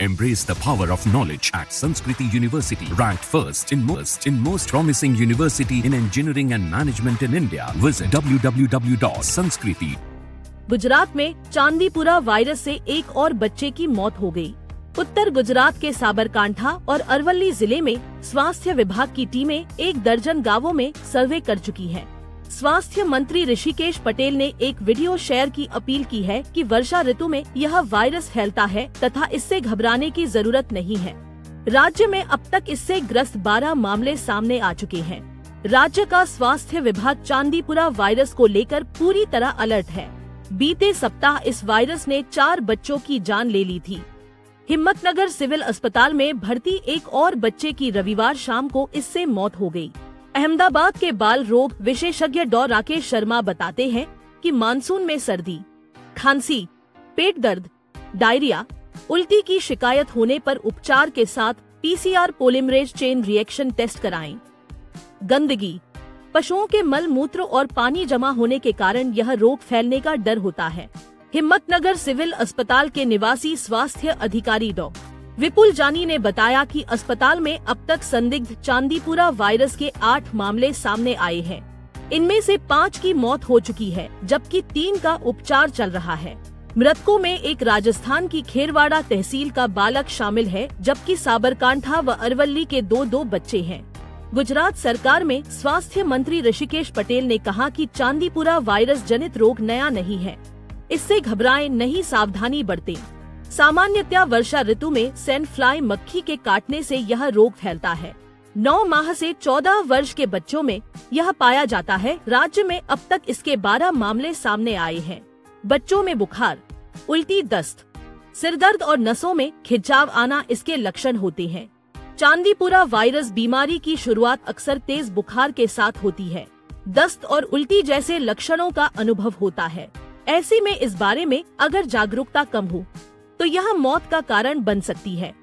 Embrace the power of knowledge at Sanskriti University, ranked first in most in most promising university in engineering and management in India. Visit www.sanskriti. Gujarat में Chandipura virus से एक और बच्चे की मौत हो गई। उत्तर गुजरात के साबरकांठा और अरवली ज़िले में स्वास्थ्य विभाग की टीमें एक दर्जन गाँवों में सर्वे कर चुकी हैं। स्वास्थ्य मंत्री ऋषिकेश पटेल ने एक वीडियो शेयर की अपील की है कि वर्षा ऋतु में यह वायरस फैलता है तथा इससे घबराने की ज़रूरत नहीं है। राज्य में अब तक इससे ग्रस्त 12 मामले सामने आ चुके हैं। राज्य का स्वास्थ्य विभाग चांदीपुरा वायरस को लेकर पूरी तरह अलर्ट है। बीते सप्ताह इस वायरस ने चार बच्चों की जान ले ली थी। हिम्मतनगर सिविल अस्पताल में भर्ती एक और बच्चे की रविवार शाम को इससे मौत हो गई। अहमदाबाद के बाल रोग विशेषज्ञ डॉ. राकेश शर्मा बताते हैं कि मानसून में सर्दी, खांसी, पेट दर्द, डायरिया, उल्टी की शिकायत होने पर उपचार के साथ PCR polymerase chain reaction test कराएँ। गंदगी, पशुओं के मल मूत्र और पानी जमा होने के कारण यह रोग फैलने का डर होता है। हिम्मतनगर सिविल अस्पताल के निवासी स्वास्थ्य अधिकारी डॉ. विपुल जानी ने बताया कि अस्पताल में अब तक संदिग्ध चांदीपुरा वायरस के आठ मामले सामने आए हैं। इनमें से पाँच की मौत हो चुकी है, जबकि तीन का उपचार चल रहा है। मृतकों में एक राजस्थान की खेरवाड़ा तहसील का बालक शामिल है, जबकि साबरकांठा व अरवली के दो दो बच्चे हैं। गुजरात सरकार में स्वास्थ्य मंत्री ऋषिकेश पटेल ने कहा कि चांदीपुरा वायरस जनित रोग नया नहीं है। इससे घबराएँ नहीं, सावधानी बरतें। सामान्यतया वर्षा ऋतु में सेन फ्लाई मक्खी के काटने से यह रोग फैलता है। नौ माह से चौदह वर्ष के बच्चों में यह पाया जाता है। राज्य में अब तक इसके बारह मामले सामने आए हैं। बच्चों में बुखार, उल्टी दस्त सिरदर्द और नसों में खिंचाव आना इसके लक्षण होते हैं। चांदीपुरा वायरस बीमारी की शुरुआत अक्सर तेज बुखार के साथ होती है। दस्त और उल्टी जैसे लक्षणों का अनुभव होता है। ऐसे में इस बारे में अगर जागरूकता कम हो तो यह मौत का कारण बन सकती है।